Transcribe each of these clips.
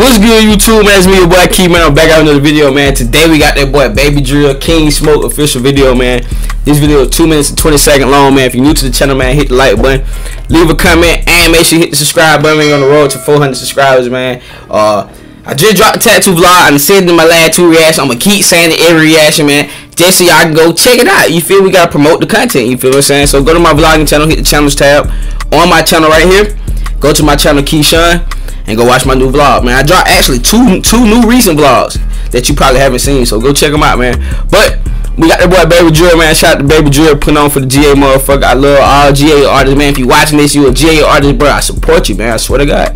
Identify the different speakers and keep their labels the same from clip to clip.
Speaker 1: What's good, YouTube, man? It's me, your boy Keyy, man. I'm back out another video, man. Today we got that boy Baby Drill King Smoke official video, man. This video is 2 minutes and 20 seconds long, man. If you're new to the channel, man, hit the like button, leave a comment, and make sure you hit the subscribe button. We're on the road to 400 subscribers, man. Uh, I just dropped the tattoo vlog said in my last two reactions. I'm gonna keep saying it every reaction, man. Just so y'all can go check it out. You feel we gotta promote the content. You feel what I'm saying? So go to my vlogging channel, hit the channels tab on my channel right here. Go to my channel, Keyshawn and go watch my new vlog, man. I dropped actually two two new recent vlogs that you probably haven't seen, so go check them out, man. But we got the boy Baby Drill, man. Shout out to Baby Drill putting on for the GA motherfucker. I love all GA artists, man. If you watching this, you a GA artist, bro. I support you, man. I swear to God.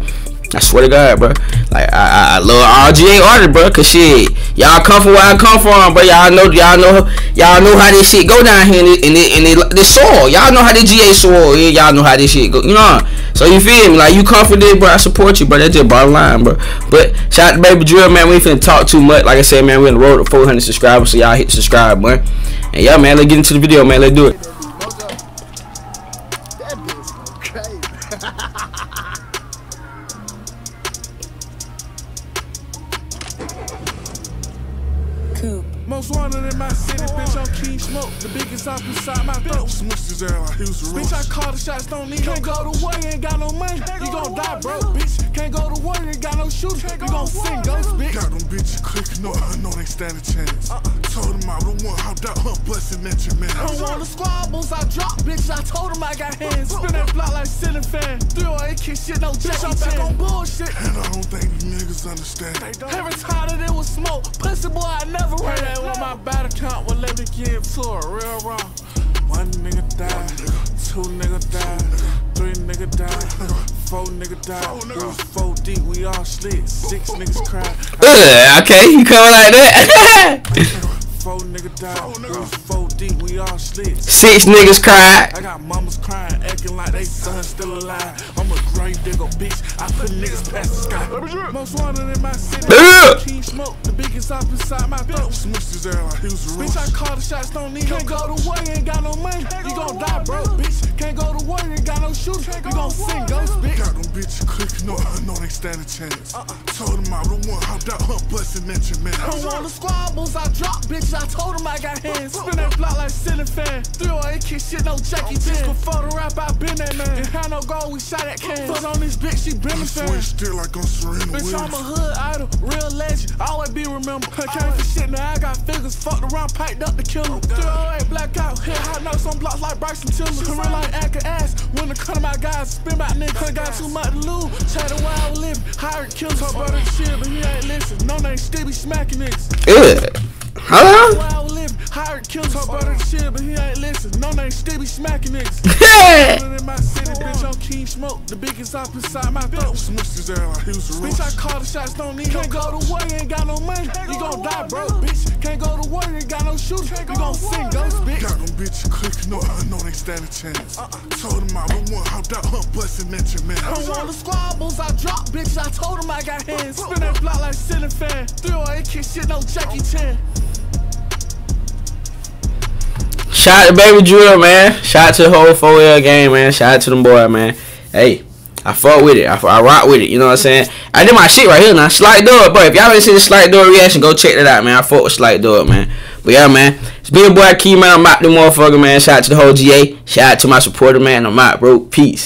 Speaker 1: I swear to God, bro. Like I, I, I love RGA artists, bro. Cause shit, y'all come from where I come from, bro. Y'all know, y'all know, y'all know how this shit go down here in the, in the, in the, the soil. Y'all know how the GA soil. Y'all know how this shit go. You know. So you feel me? Like you confident, bro. I support you, bro. That's just bottom line, bro. But shout out to Baby Drill, man. We ain't finna talk too much. Like I said, man, we on the road to 400 subscribers, so y'all hit subscribe, bro. And yeah, man, let's get into the video, man. Let's do it.
Speaker 2: Most wanted in my city, bitch, I'm King Smoke. The biggest off inside my throat.
Speaker 3: Smushed his ass like he was a
Speaker 2: Bitch, I call the shots, don't need Can't go to war, ain't got no money. You gon' die, bro, bitch. Can't go to war, ain't got no shooter. You gon' sing ghost, bitch.
Speaker 3: Got them bitches clicking up, I know they stand a chance. Uh-uh. Told them I don't want hopped out, her blessing at your man.
Speaker 2: I don't want the squabbles, I drop, bitch. I told him I got hands. Spin that block like ceiling fan. 308 kick shit, no Jackie I'm back on bullshit.
Speaker 3: And I don't think these niggas understand. They don't.
Speaker 2: Every time that it was smoke, pussy boy, I never ran that with my bad account. Well, let me give to a real raw. One nigga died, two nigga died, three nigga died, four nigga died. We was four deep, we all slid. Six niggas cried.
Speaker 1: Ugh, okay, you coming like that?
Speaker 2: Four nigga died. Four deep, we all slid.
Speaker 1: Six niggas cried.
Speaker 2: I got mamas crying, acting like they son still alive. I'm a grave digger, bitch. I put niggas past the sky. Most wanted in my city.
Speaker 1: Ugh.
Speaker 2: King smoke, the biggest off inside my throat.
Speaker 3: Smushed his ass like he was a
Speaker 2: Bitch, I call the shots, don't need Can't go to war, you ain't got no money. You gon' die, bro, bitch. Ain't got. You gon' sing ghost, bitch.
Speaker 3: Got them bitches clicking up, I know they stand a chance. Uh-uh. Told them I don't want hopped out, her blessing at your man.
Speaker 2: I don't want the squabbles, I drop, bitch. I told them I got hands. Spin that block like ceiling fan. 308 kick shit, no Jackie Chan. Before the rap, I been that man. And had no goal, we shot at cans. Fuck on this bitch, she been a fan.
Speaker 3: Switch still like on Serena
Speaker 2: Bitch, I'm a
Speaker 3: Williams.
Speaker 2: hood idol, real legend. Always be remembered. I came for shit, now I got figures. Fucked around, piped up the killer. 308 blackout, hit hot notes on blocks like Bryson Tiller. Career like Anchor ass. When the cut of my guys, spin my niggas. Got too much to lose. Chatting while I was living. Hired killers. Talk about that shit, but he ain't listen. No name, still be smacking niggas.
Speaker 1: Ugh. Huh?
Speaker 2: While I was living. Hired killers. Talk about that shit, but he ain't listen. No name, still be smacking niggas. Living in my city, bitch, I'm King Smoke. The biggest off inside my throat.
Speaker 3: Smushed his ass like he was a
Speaker 2: Bitch, I call the shots, don't need Can't go to war, ain't got no money. You gon' die, bro, bitch. Can't go to war, ain't got no shooter. You gon' sing ghost, bitch.
Speaker 3: Got them bitches clicking up, uh, I know they stand a chance. Uh-uh. Told them I don't want hopped out, her blessing at your man.
Speaker 2: I don't want the squabbles, I drop, bitch. I told him I got hands. Spin that block like ceiling fan. 308 kick shit, no Jackie Chan.
Speaker 1: Shout out to Baby Drill, man. Shout out to the whole 4L game, man. Shout out to them boy, man. Hey, I fuck with it. I, I rock with it. You know what I'm saying? I did my shit right here now. Slight door, but if y'all didn't see the slight door reaction, go check that out, man. I fuck with slight door, man. But yeah, man. It's been your boy Keyy, man. I'm out the motherfucker, man. Shout out to the whole GA. Shout out to my supporter, man. I'm out, bro. Peace.